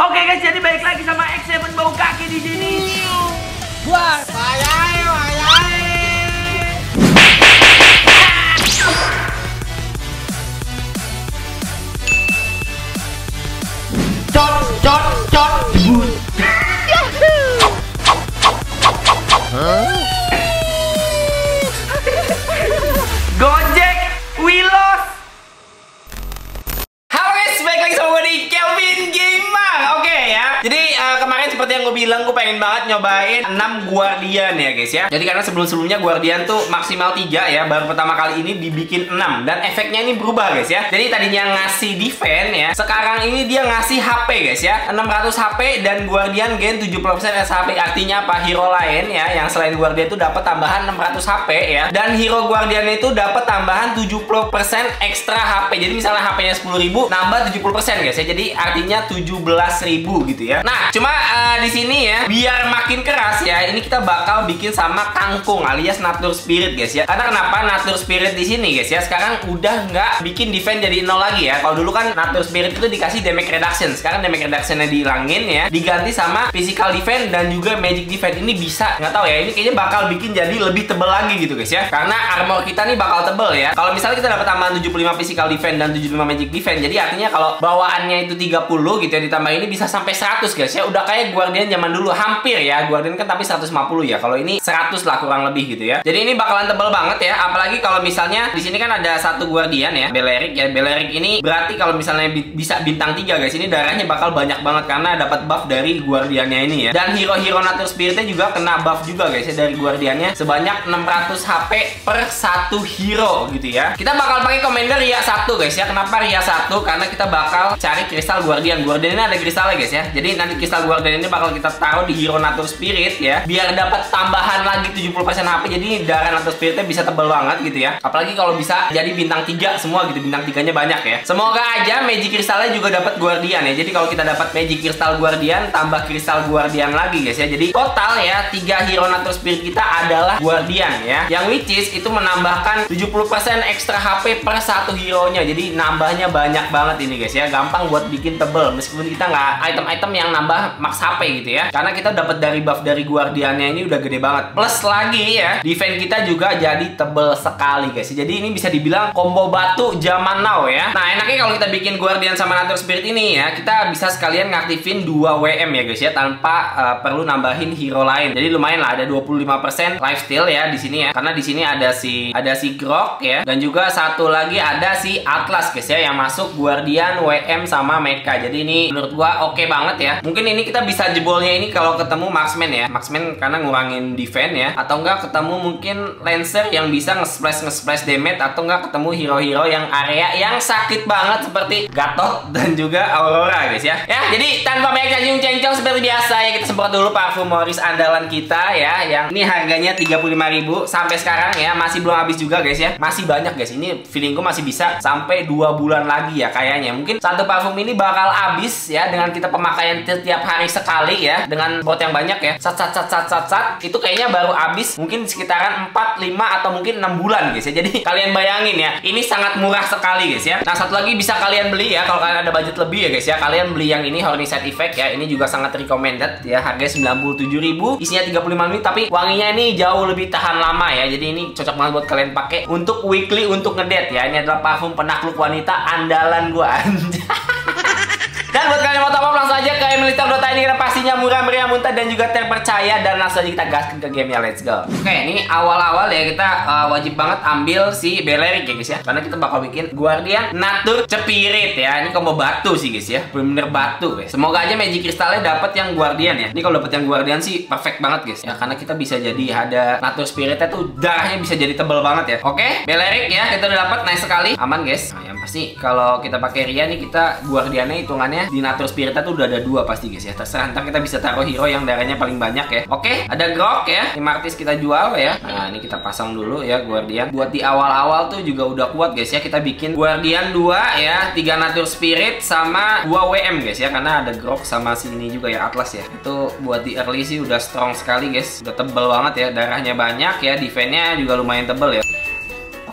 Oke guys, jadi balik lagi sama X7 bau kaki di sini. Seperti yang gue bilang Gue pengen banget nyobain 6 Guardian ya guys ya. Jadi karena sebelum-sebelumnya Guardian tuh maksimal 3 ya Baru pertama kali ini dibikin 6 Dan efeknya ini berubah guys ya. Jadi tadinya ngasih defense ya Sekarang ini dia ngasih HP guys ya. 600 HP dan Guardian gain 70% SHP Artinya apa? Hero lain ya Yang selain Guardian itu dapat tambahan 600 HP ya. Dan hero Guardian itu dapat tambahan 70% ekstra HP Jadi misalnya HP-nya 10.000 nambah 70% guys ya. Jadi artinya 17.000 gitu ya. Nah, cuma di sini ya biar makin keras ya, ini kita bakal bikin sama kangkung alias nature spirit guys ya. Karena kenapa nature spirit di sini guys ya? Sekarang udah nggak bikin defense jadi nol lagi ya. Kalau dulu kan nature spirit itu dikasih damage reduction. Sekarang damage reductionnya dihilangin ya, diganti sama physical defense dan juga magic defense. Ini bisa nggak tahu ya. Ini kayaknya bakal bikin jadi lebih tebel lagi gitu guys ya. Karena armor kita nih bakal tebel ya. Kalau misalnya kita dapat tambahan 75 physical defense dan 75 magic defense, jadi artinya kalau bawaannya itu 30 gitu ya ditambah ini bisa sampai 100 guys ya. Udah kayak Guardian zaman dulu hampir ya. Guardian kan tapi 150 ya. Kalau ini 100 lah kurang lebih gitu ya. Jadi ini bakalan tebel banget ya. Apalagi kalau misalnya di sini kan ada satu Guardian ya, Belerik ya. Belerik ini berarti kalau misalnya bi- bisa bintang 3 guys, ini darahnya bakal banyak banget karena dapat buff dari Guardiannya ini ya. Dan hero-hero Nature Spiritnya juga kena buff juga guys ya dari Guardiannya sebanyak 600 HP per satu hero gitu ya. Kita bakal pakai Commander Ria 1 guys ya. Kenapa Ria 1? Karena kita bakal cari kristal Guardian. Guardian ini ada kristalnya guys ya. Jadi nanti kristal Guardian ini kita taruh di Hero Nature Spirit ya. Biar dapat tambahan lagi 70% HP. Jadi darah Nature Spiritnya bisa tebal banget gitu ya. Apalagi kalau bisa jadi bintang 3 semua gitu. Bintang 3-nya banyak ya. Semoga aja Magic kristalnya juga dapat Guardian ya. Jadi kalau kita dapat Magic kristal Guardian tambah kristal Guardian lagi guys ya. Jadi total ya 3 Hero Nature Spirit kita adalah Guardian ya. Yang which is itu menambahkan 70% ekstra HP per satu hero-nya. Jadi nambahnya banyak banget ini guys ya. Gampang buat bikin tebel meskipun kita nggak item-item yang nambah max HP gitu ya. Karena kita dapat dari buff dari Guardiannya ini udah gede banget. Plus lagi ya, defense kita juga jadi tebel sekali guys. Jadi ini bisa dibilang combo batu zaman now ya. Nah, enaknya kalau kita bikin Guardian sama Nature Spirit ini ya, kita bisa sekalian ngaktifin 2 WM ya guys ya tanpa uh, perlu nambahin hero lain. Jadi lumayan lah ada 25% lifesteal ya di sini ya. Karena di sini ada si ada si Grok ya dan juga satu lagi ada si Atlas guys ya yang masuk Guardian, WM sama Mecha. Jadi ini menurut gua oke banget ya. Mungkin ini kita bisa jebolnya ini kalau ketemu Marksman ya. Marksman karena ngurangin defense ya atau enggak ketemu mungkin Lancer yang bisa nge-splash nge-splash damage atau enggak ketemu hero-hero yang area yang sakit banget seperti Gatot dan juga Aurora guys ya. Ya, jadi tanpa banyak cacing cencong seperti biasa ya kita semprot dulu parfum Morris andalan kita ya yang ini harganya 35.000 sampai sekarang ya masih belum habis juga guys ya. Masih banyak guys. Ini feelingku masih bisa sampai 2 bulan lagi ya kayaknya. Mungkin satu parfum ini bakal habis ya dengan kita pemakaian setiap hari sekali ya dengan bot yang banyak ya. Sat sat sat sat sat sat itu kayaknya baru habis mungkin sekitaran 4 5 atau mungkin 6 bulan guys ya. Jadi kalian bayangin ya, ini sangat murah sekali guys ya. Nah, satu lagi bisa kalian beli ya kalau kalian ada budget lebih ya guys ya. Kalian beli yang ini Horny Side Effect ya. Ini juga sangat recommended ya. Harganya 97.000, isinya 35 menit tapi wanginya ini jauh lebih tahan lama ya. Jadi ini cocok banget buat kalian pakai untuk weekly untuk ngedate ya. Ini adalah parfum penakluk wanita andalan gua. Dan buat kalian yang mau top up langsung aja ke pastinya murah meriah muntah dan juga terpercaya dan langsung aja kita gaskan ke game ya let's go. Oke ini awal-awal ya kita uh, wajib banget ambil si Belerik ya guys ya karena kita bakal bikin Guardian Natur Cepirit ya ini combo batu sih guys ya bener-bener batu guys. Semoga aja Magic Kristalnya dapat yang Guardian ya. Ini kalau dapat yang Guardian sih perfect banget guys ya karena kita bisa jadi ada Natur Spiritnya tuh darahnya bisa jadi tebel banget ya. Oke Belerik ya kita udah dapat nice sekali aman guys. Nah, yang pasti kalau kita pakai Ria nih kita Guardiannya hitungannya di Nature Spiritnya tuh udah ada dua pasti guys ya. Terserah ntar kita bisa taruh hero yang darahnya paling banyak ya. Oke, ada Grok ya. Ini Martis kita jual ya. Nah, ini kita pasang dulu ya Guardian. Buat di awal-awal tuh juga udah kuat guys ya. Kita bikin Guardian 2 ya, 3 Nature Spirit sama 2 WM guys ya. Karena ada Grok sama sini juga ya Atlas ya. Itu buat di early sih udah strong sekali guys. Udah tebel banget ya. Darahnya banyak ya. Defense-nya juga lumayan tebel ya.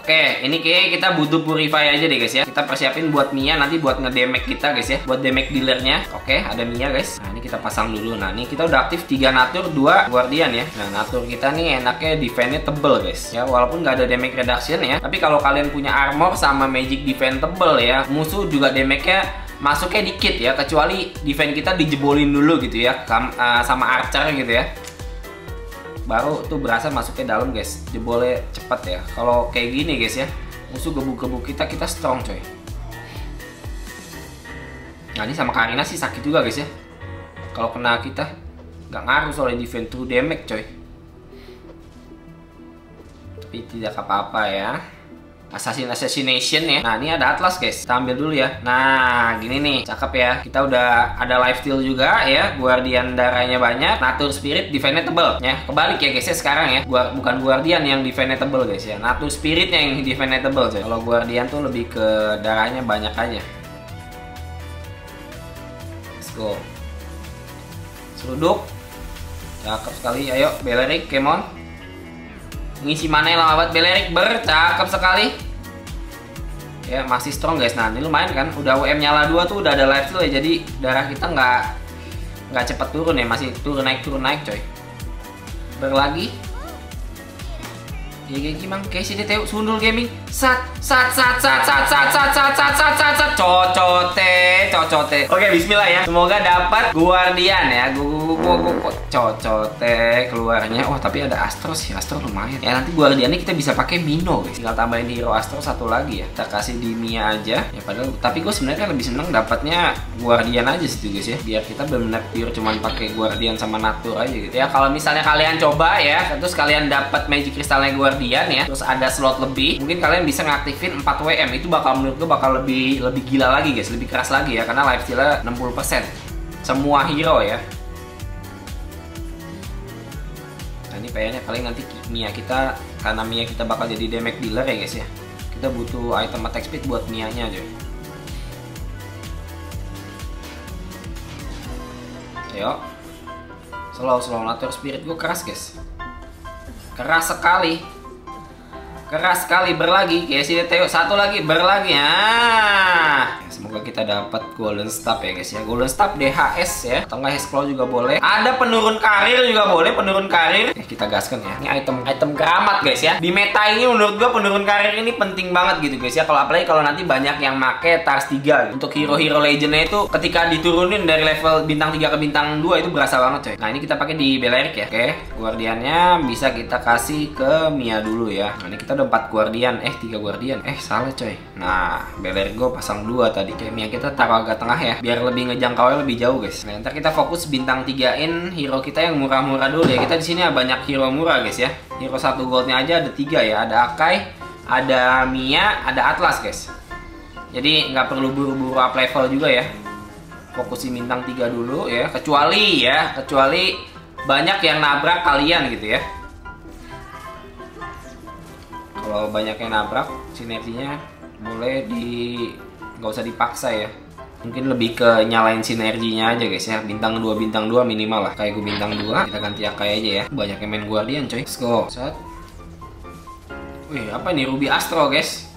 Oke, ini kayak kita butuh purify aja deh guys ya. Kita persiapin buat Mia nanti buat ngedemek kita guys ya. Buat demek dealernya. Oke, ada Mia guys. Nah, ini kita pasang dulu. Nah, ini kita udah aktif 3 natur, 2 guardian ya. Nah, natur kita nih enaknya defense-nya tebel guys. Ya, walaupun nggak ada damage reduction ya. Tapi kalau kalian punya armor sama magic defense tebel ya, musuh juga damage-nya masuknya dikit ya. Kecuali defense kita dijebolin dulu gitu ya. eh, sama archer gitu ya baru tuh berasa masuknya dalam guys. Jebolnya cepat ya. Kalau kayak gini guys ya. Musuh gebuk-gebuk kita kita strong coy. Nah ini sama Karina sih sakit juga guys ya. Kalau kena kita nggak ngaruh soalnya defense to damage coy. Tapi tidak apa-apa ya Assassin Assassination ya. Nah, ini ada Atlas, guys. Kita ambil dulu ya. Nah, gini nih. Cakep ya. Kita udah ada life steal juga ya. Guardian darahnya banyak. Natur Spirit defense tebel ya. Kebalik ya, guys ya sekarang ya. Gua bukan Guardian yang defense tebel, guys ya. Natur Spiritnya yang coy. Kalau Guardian tuh lebih ke darahnya banyak aja. Let's go. Seruduk. Cakep sekali. Ayo, Belerik, Kemon ngisi mana yang lama banget? Belerik ber cakep sekali. Ya masih strong guys. Nah ini lumayan kan? Udah WM nyala 2 tuh udah ada life steal ya. Jadi darah kita nggak nggak cepet turun ya. Masih turun naik turun naik coy. Berlagi ya kayak gimana kayak si DTU sundul gaming sat sat sat sat sat sat sat sat sat sat sat sat cocote cocote oke bismillah ya semoga dapat guardian ya gua cocote keluarnya wah tapi ada astros ya astro lumayan ya nanti guardiannya kita bisa pakai mino guys tinggal tambahin hero astro satu lagi ya kita kasih di mia aja ya padahal tapi gue sebenarnya lebih seneng dapatnya guardian aja sih guys ya biar kita benar-benar pure cuman pakai guardian sama natur aja gitu ya kalau misalnya kalian coba ya terus kalian dapat magic kristalnya guardian ya terus ada slot lebih mungkin kalian bisa ngaktifin 4 WM itu bakal menurut gue bakal lebih lebih gila lagi guys lebih keras lagi ya karena lifesteal 60% semua hero ya Nah ini PR-nya paling nanti Mia kita karena Mia kita bakal jadi damage dealer ya guys ya. Kita butuh item attack speed buat Mia-nya aja. Ayo. Slow slow nature spirit gue keras guys. Keras sekali. Keras sekali berlagi kayak si Teo satu lagi berlagi. Ah. Semoga kita dapat golden staff ya guys ya. Golden staff DHS ya. Atau enggak Hexclaw juga boleh. Ada penurun karir juga boleh, penurun karir. Oke, kita gaskan ya. Ini item item keramat guys ya. Di meta ini menurut gua penurun karir ini penting banget gitu guys ya. Kalau apalagi kalau nanti banyak yang make Tars 3 untuk hero-hero legendnya itu ketika diturunin dari level bintang 3 ke bintang 2 itu berasa banget coy. Nah, ini kita pakai di Belerik ya. Oke, guardiannya bisa kita kasih ke Mia dulu ya. Nah, ini kita udah 4 guardian. Eh, 3 guardian. Eh, salah coy. Nah, Belerik gua pasang 2 tadi kayak Mia kita taruh agak tengah ya biar lebih ngejangkaunya lebih jauh guys. Nah ntar kita fokus bintang 3 in hero kita yang murah-murah dulu ya. Kita di sini banyak hero murah guys ya. Hero satu goldnya aja ada tiga ya. Ada Akai ada Mia ada Atlas guys. Jadi nggak perlu buru-buru up level juga ya. Fokusin bintang 3 dulu ya. Kecuali ya kecuali banyak yang nabrak kalian gitu ya kalau banyak yang nabrak sinerginya boleh di nggak usah dipaksa ya. Mungkin lebih ke nyalain sinerginya aja guys ya. Bintang 2 bintang 2 minimal lah. Kayak gue bintang 2 kita ganti Akai aja ya. Banyak yang main guardian coy. Let's go. Set. Wih apa nih Ruby Astro guys.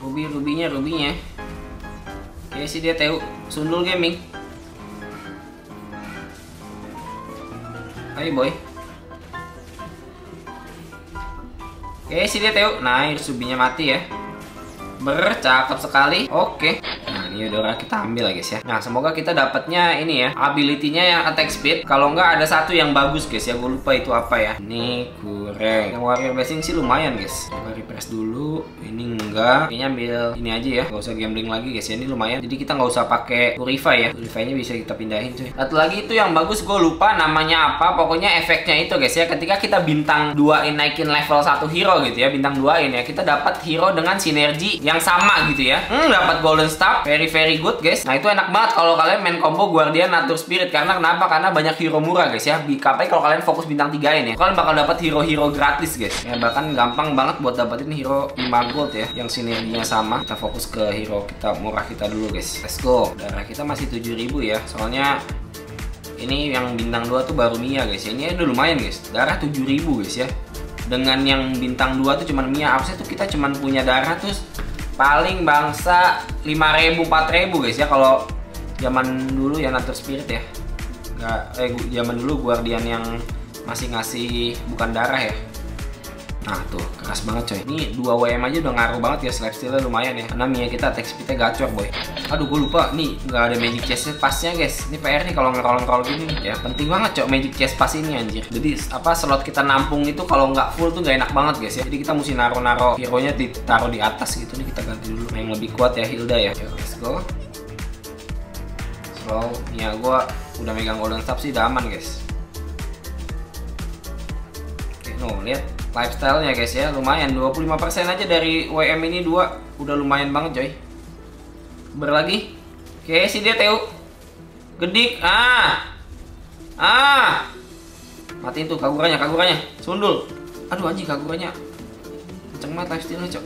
Ruby Rubinya Rubinya kayak si dia tahu sundul gaming. Ayo boy Oke, sini Teo. Nah, subinya mati ya. Bercakep sekali. Oke. Ini udah kita ambil lah guys ya. Nah, semoga kita dapatnya ini ya, ability-nya yang attack speed. Kalau nggak ada satu yang bagus guys ya. Gue lupa itu apa ya. Ini kurang. Yang warrior blessing sih lumayan guys. Coba refresh dulu. Ini enggak. Kayaknya ambil ini aja ya. Gak usah gambling lagi guys ya. Ini lumayan. Jadi kita nggak usah pakai purify ya. Purify-nya bisa kita pindahin cuy. Satu lagi itu yang bagus gue lupa namanya apa. Pokoknya efeknya itu guys ya. Ketika kita bintang 2 in naikin level 1 hero gitu ya. Bintang 2 in ya. Kita dapat hero dengan sinergi yang sama gitu ya. Hmm, dapat golden staff. Very very good guys. Nah, itu enak banget kalau kalian main combo Guardian Nature Spirit karena kenapa? Karena banyak hero murah guys ya. BKP kalau kalian fokus bintang 3 in ya. Kalian bakal dapat hero-hero gratis guys. Ya bahkan gampang banget buat dapetin hero 5 gold ya yang sinerginya sama. Kita fokus ke hero kita murah kita dulu guys. Let's go. Darah kita masih 7000 ya. Soalnya ini yang bintang 2 tuh baru Mia guys. Ini udah lumayan guys. Darah 7000 guys ya. dengan yang bintang 2 tuh cuman Mia harusnya tuh kita cuman punya darah terus paling bangsa 5000 4000 guys ya kalau zaman dulu ya Nature Spirit ya. Nggak eh zaman dulu Guardian yang masih ngasih bukan darah ya Nah tuh keras banget coy. Ini 2 WM aja udah ngaruh banget ya Lifestyle lumayan ya. Karena Mia kita attack speednya gacor boy. Aduh gue lupa. Nih nggak ada magic chest pasnya guys. Ini PR nih kalau ngerol-ngerol gini. Ya penting banget cok magic chest pas ini anjir. Jadi apa slot kita nampung itu kalau nggak full tuh nggak enak banget guys ya. Jadi kita mesti naro-naro hero nya ditaruh di atas gitu nih. Kita ganti dulu Yang lebih kuat ya Hilda ya. Yuk, let's go. Slow. Mia gue udah megang golden staff sih udah aman guys. Oke, no, lihat lifestyle-nya guys ya, lumayan 25% aja dari WM ini dua udah lumayan banget coy. Berlagi. Oke, si dia Teu. Gedik. Ah. Ah. Matiin tuh kagurannya, kagurannya. Sundul. Aduh anjing kagurannya. Kenceng banget lifestyle-nya, Cok.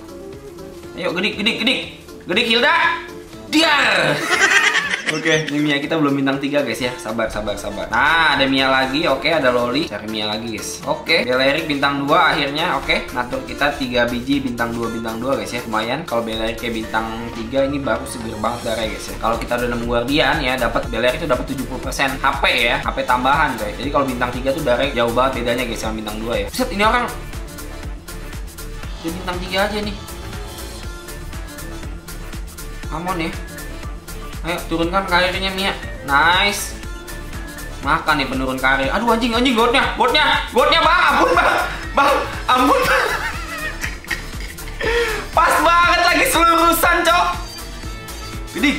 Ayo gedik, gedik, gedik. Gedik Hilda. Diar. Oke, ini Mia kita belum bintang 3 guys ya. Sabar, sabar, sabar. Nah, ada Mia lagi. Oke, ada Loli. Cari Mia lagi guys. Oke, Belerik bintang 2 akhirnya. Oke, natur kita 3 biji bintang 2 bintang 2 guys ya. Lumayan. Kalau Belerik kayak bintang 3 ini baru seger banget darah guys ya. Kalau kita udah 6 Guardian ya, dapat Belerik itu dapat 70% HP ya. HP tambahan guys. Jadi kalau bintang 3 tuh darah jauh banget bedanya guys sama bintang 2 ya. Set, ini orang dia bintang 3 aja nih. Come on ya. Ayo turunkan karirnya Mia. Nice. Makan nih penurun karir. Aduh anjing anjing godnya, godnya, godnya bang, ampun bang, bang, ampun. Bang. Pas banget lagi selurusan cok. Gede.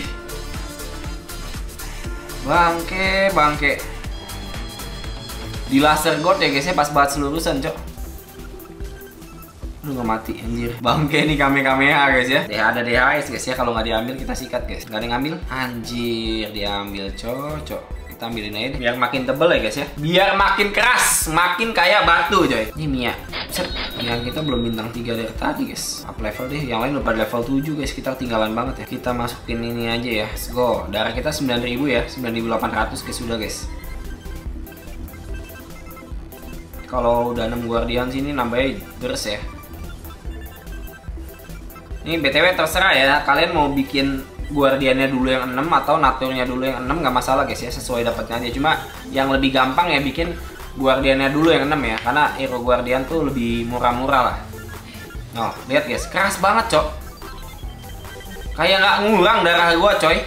Bangke, bangke. Di laser god ya guys ya pas banget selurusan cok. Lu nggak mati anjir. Bangke nih kame kameha guys ya. DH ada DHS guys ya. Kalau nggak diambil kita sikat guys. Nggak ada ngambil. Anjir diambil cocok. Kita ambilin aja biar makin tebel ya guys ya. Biar makin keras, makin kayak batu coy. Ini Mia. Set. Yang kita belum bintang 3 dari tadi guys. Up level deh. Yang lain udah level 7 guys. Kita tinggalan banget ya. Kita masukin ini aja ya. Let's go. Darah kita 9000 ya. 9800 guys sudah guys. Kalau udah 6 guardian sini nambahnya deres ya. Ini BTW terserah ya, kalian mau bikin guardiannya dulu yang 6 atau naturnya dulu yang 6 nggak masalah guys ya, sesuai dapatnya aja. Cuma yang lebih gampang ya bikin guardiannya dulu yang 6 ya, karena hero guardian tuh lebih murah-murah lah. Noh, lihat guys, keras banget, Cok. Kayak nggak ngurang darah gua, coy.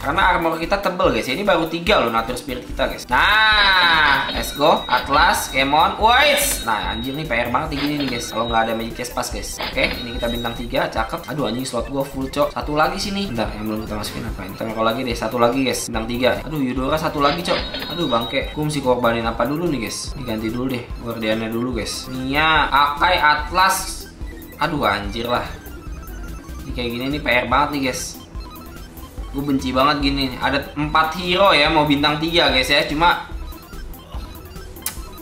Karena armor kita tebel guys, ini baru tiga loh natur spirit kita guys. Nah, let's go. Atlas, Kemon, Whites. Nah, anjir nih PR banget gini nih guys. Kalau nggak ada magic chest pas guys. Oke, ini kita bintang 3, cakep. Aduh anjing slot gua full cok. Satu lagi sini. Bentar, yang belum kita masukin apa ini? Kita lagi deh, satu lagi guys. Bintang 3. Aduh, Yudora satu lagi cok. Aduh bangke. Gue mesti korbanin apa dulu nih guys? Ini ganti dulu deh. Guardiannya dulu guys. Nia, Akai, Atlas. Aduh anjir lah. Ini kayak gini nih PR banget nih guys gue benci banget gini ada empat hero ya mau bintang tiga guys ya. Cuma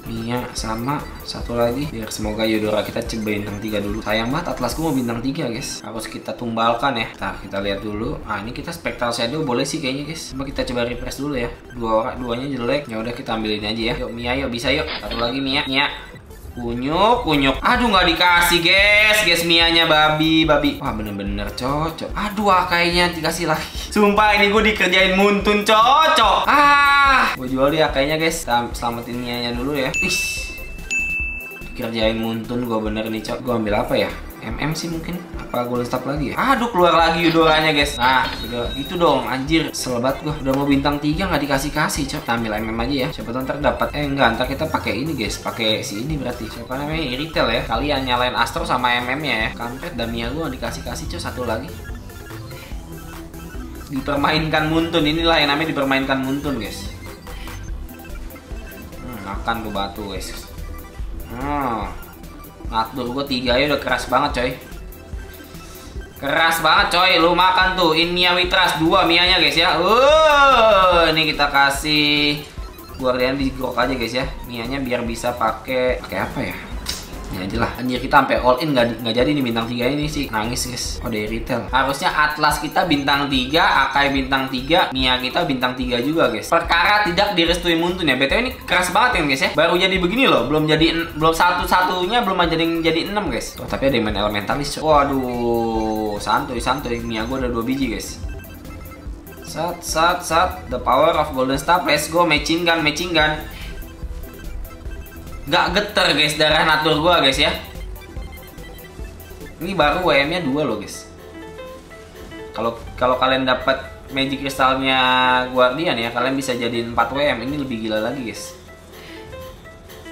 Mia sama satu lagi. Biar semoga Yudora kita coba bintang tiga dulu. Sayang banget Atlas gue mau bintang tiga guys. Harus kita tumbalkan ya. Nah kita lihat dulu. Ah ini kita spectral shadow boleh sih kayaknya guys. Coba kita coba refresh dulu ya. Dua orang duanya jelek. Ya udah kita ambilin aja ya. Yuk Mia yuk. Bisa yuk. Satu lagi Mia. Mia Kunyuk, kunyuk. Aduh nggak dikasih guys, guys Mianya babi, babi. Wah bener-bener cocok. Aduh ah, kayaknya dikasih lagi. Sumpah ini gue dikerjain muntun cocok. Ah, gue jual dia kayaknya guys. Selam- Selamatin Mianya dulu ya. Ih, dikerjain muntun gue bener nih cok. Gue ambil apa ya? MM sih mungkin. Apa golden staff lagi ya? Aduh keluar lagi Yudoranya guys. Nah udah itu dong. Anjir Selebat gua. Udah mau bintang 3 nggak dikasih kasih cok. Kita ambil MM aja ya. Siapa tahu ntar dapat. Eh enggak ntar kita pakai ini guys. Pakai si ini berarti. Siapa namanya? Retail ya. Kalian nyalain Astro sama MM nya ya. Kampret Damia nggak dikasih kasih cok. Satu lagi. Dipermainkan muntun. Inilah yang namanya dipermainkan muntun guys. Hmm, Makan tuh batu guys. Hmm Natur gue tiga ya udah keras banget coy. Keras banget coy. Lu makan tuh. In Mia Witras dua Mianya guys ya. Uh, Ini kita kasih Guardian di grok aja guys ya. Mianya biar bisa pakai pakai apa ya Aja lah. Anjir kita sampai all in nggak nggak jadi nih bintang 3 ini sih. Nangis guys. Oh dari retail. Harusnya Atlas kita bintang 3, Akai bintang 3, Mia kita bintang 3 juga guys. Perkara tidak direstui Muntun ya. BTW ini keras banget kan guys ya. Baru jadi begini loh. Belum jadi belum satu-satunya belum jadi jadi 6 guys. Oh, tapi ada yang main elementalis. Waduh, santuy santuy. Mia gue ada 2 biji guys. Sat, sat, sat. The power of golden staff. Let's go. Matching gun, matching gun. Gak geter guys darah natur gua guys ya. Ini baru WM-nya 2 loh guys. Kalau kalau kalian dapat magic kristalnya Guardian ya, kalian bisa jadiin 4 WM. Ini lebih gila lagi guys.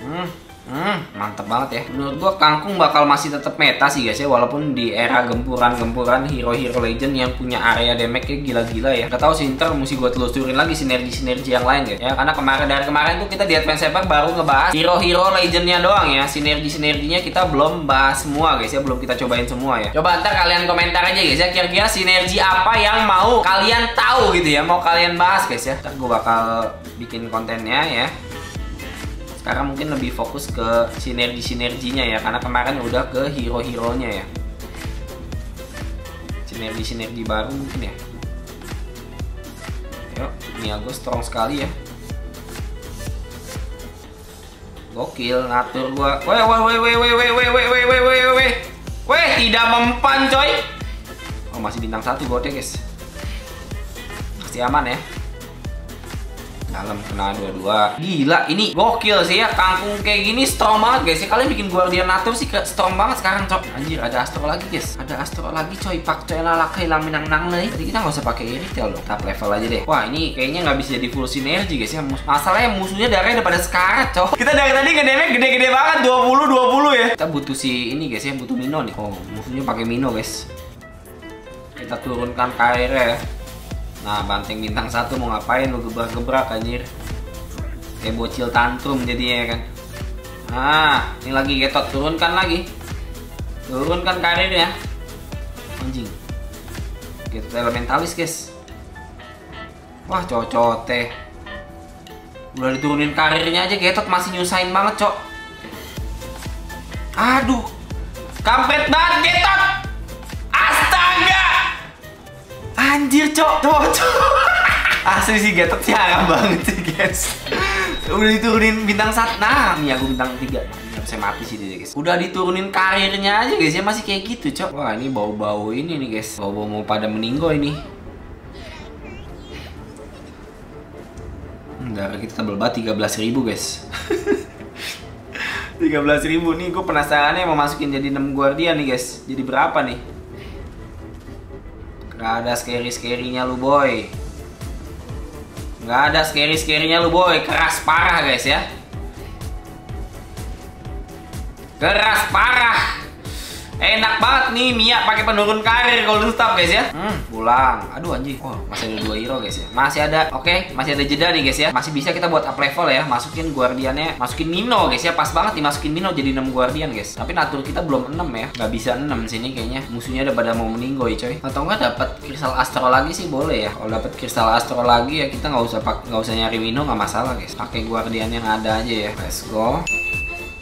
Hmm, Hmm, mantep banget ya. Menurut gua Kangkung bakal masih tetap meta sih guys ya, walaupun di era gempuran-gempuran hero-hero legend yang punya area damage gila-gila ya. Gak tau sih ntar mesti gua telusurin lagi sinergi-sinergi yang lain guys. Ya, karena kemarin dari kemarin tuh kita di Advance Saber baru ngebahas hero-hero legendnya doang ya. Sinergi-sinerginya kita belum bahas semua guys ya, belum kita cobain semua ya. Coba ntar kalian komentar aja guys ya, kira-kira sinergi apa yang mau kalian tahu gitu ya, mau kalian bahas guys ya. Ntar gua bakal bikin kontennya ya sekarang mungkin lebih fokus ke sinergi-sinerginya ya karena kemarin udah ke hero-heronya ya sinergi-sinergi baru mungkin ya yuk ini aku strong sekali ya gokil ngatur gua weh weh weh weh weh weh weh weh weh weh weh weh weh tidak mempan coy oh masih bintang satu gode guys masih aman ya dalam kena dua-dua gila ini gokil sih ya kangkung kayak gini strong banget guys. Ya kalian bikin guardian natur sih strong banget sekarang cok. Anjir ada astro lagi guys. Ada astro lagi coy. Pak coy lalakai lang minang nang nih jadi kita nggak usah pakai retail dong. Tap level aja deh. Wah ini kayaknya nggak bisa jadi full sinergi guys ya. Masalahnya musuhnya darahnya pada sekarat cok. Kita dari tadi gede-gede banget 20 20 ya. Kita butuh si ini guys ya butuh mino nih. Oh musuhnya pakai mino guys. Kita turunkan kairnya ya Nah, banteng bintang satu mau ngapain lu gebrak-gebrak anjir. Kayak bocil tantrum jadinya kan. Nah, ini lagi getot turunkan lagi. Turunkan karirnya. Anjing. Getot elementalis, guys. Wah, cocok teh. Udah diturunin karirnya aja getot masih nyusahin banget, Cok. Aduh. Kampret banget getot. Anjir, cok, cok, cok. Asli sih Gatot sih harap banget sih, guys. Udah diturunin bintang satu. Nah, ini aku bintang tiga. Nah, saya mati sih dia, guys. Udah diturunin karirnya aja, guys. Ya masih kayak gitu, cok. Wah, ini bau-bau ini nih, guys. Bau-bau mau pada meninggal ini. Darah kita tebel banget 13 ribu, guys. 13 ribu nih, gue penasarannya mau masukin jadi 6 guardian nih, guys. Jadi berapa nih? Gak ada scary-scary-nya lu boy. Gak ada scary-scary-nya lu boy. Keras parah guys ya. Keras parah Enak banget nih Mia pakai penurun karir golden staff guys ya. Hmm, pulang. Aduh anjing. Oh, masih ada dua hero guys ya. Masih ada. Oke, okay, masih ada jeda nih guys ya. Masih bisa kita buat up level ya. Masukin guardiannya, masukin Mino guys ya. Pas banget dimasukin Mino jadi 6 guardian guys. Tapi natur kita belum 6 ya. Gak bisa 6 sini kayaknya. Musuhnya udah pada mau meninggoy coy. Atau enggak dapat kristal astro lagi sih boleh ya. Kalau dapat kristal astro lagi ya kita nggak usah nggak usah nyari Mino nggak masalah guys. Pakai guardian yang ada aja ya. Let's go.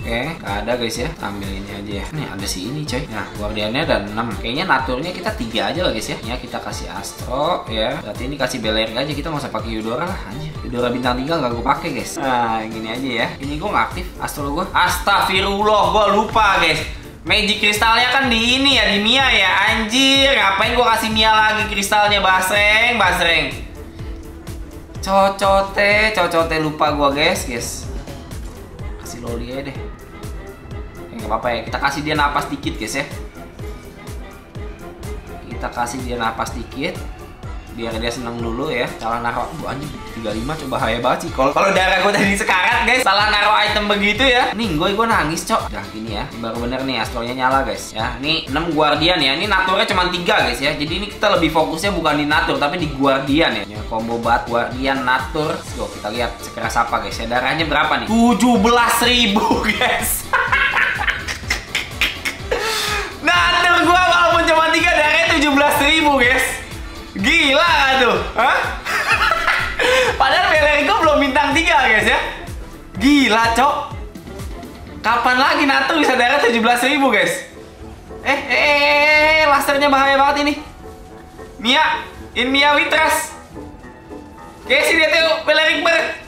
Oke, nggak ada guys ya. Ambil ini aja ya. Nih ada si ini coy. Nah, guardiannya ada 6. Kayaknya naturnya kita tiga aja lah guys ya. Ya kita kasih Astro ya. Berarti ini kasih Belair aja. Kita nggak usah pakai Eudora lah anjir. Eudora bintang 3 nggak gue pakai guys. Nah, gini aja ya. Ini gue nggak aktif Astro gue. Astagfirullah, gue lupa guys. Magic kristalnya kan di ini ya, di Mia ya. Anjir, ngapain gue kasih Mia lagi kristalnya basreng, basreng. Cocote, cocote lupa gue guys, guys. Kasih loli aja deh nggak apa-apa ya kita kasih dia napas dikit guys ya. Kita kasih dia napas dikit biar dia seneng dulu ya. Salah naruh bu anjing 35 coba bahaya banget sih. Kalau darah gue tadi sekarat guys salah naruh item begitu ya. Nih gue gue nangis cok. Udah gini ya baru bener nih astronya nyala guys ya. Ini 6 guardian ya ini naturnya cuma 3 guys ya. Jadi ini kita lebih fokusnya bukan di natur tapi di guardian ya, ya combo bat guardian natur. Yo, kita lihat sekeras apa guys ya. Darahnya berapa nih? 17.000 guys Gila cok Kapan lagi Natur bisa darat 17.000 guys? Eh, eh, eh, eh, eh, lasernya bahaya banget ini. Mia, in Mia Witras. Casey dia tuh Pelerik ber.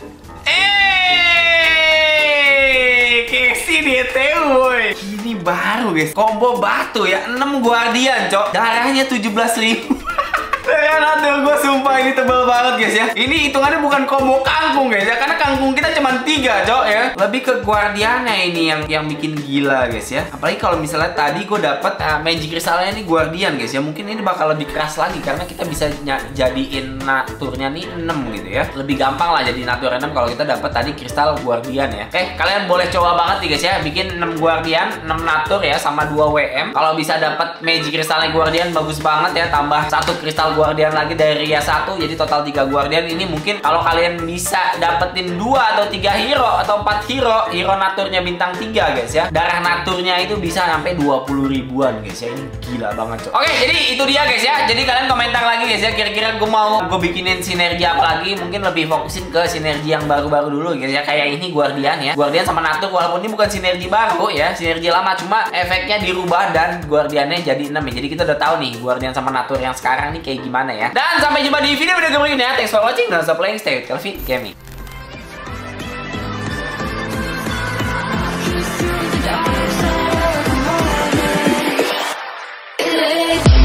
Eh, tuh boy. Ini baru guys, combo batu ya, 6 guardian cok. Darahnya 17.000. Ya natur gue sumpah ini tebal banget guys ya. Ini hitungannya bukan combo kangkung guys ya. Karena kangkung kita cuma tiga cok ya. Lebih ke guardiannya ini yang yang bikin gila guys ya. Apalagi kalau misalnya tadi gue dapet uh, magic crystalnya ini guardian guys ya. Mungkin ini bakal lebih keras lagi Karena kita bisa jadiin naturnya nih 6 gitu ya. Lebih gampang lah jadi natur 6 kalau kita dapet tadi kristal guardian ya. Oke kalian boleh coba banget nih guys ya. Bikin 6 guardian, 6 natur ya sama 2 WM Kalau bisa dapet magic crystalnya guardian bagus banget ya. Tambah satu kristal guardian lagi dari Ria 1 jadi total 3 guardian. Ini mungkin kalau kalian bisa dapetin 2 atau 3 hero atau 4 hero hero naturnya bintang 3 guys ya. Darah naturnya itu bisa sampai 20 ribuan guys ya. Ini gila banget coy oke jadi itu dia guys ya. Jadi kalian komentar lagi guys ya. Kira-kira gue mau gue bikinin sinergi apa lagi mungkin lebih fokusin ke sinergi yang baru-baru dulu guys ya. Kayak ini guardian ya. Guardian sama natur walaupun ini bukan sinergi baru ya. Sinergi lama cuma efeknya dirubah dan guardiannya jadi 6 ya. Jadi kita udah tahu nih guardian sama natur yang sekarang nih kayak gimana ya dan sampai jumpa di video-video berikutnya. Thanks for watching. Don't stop playing. Stay with Kelvin Gaming. It's